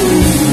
you.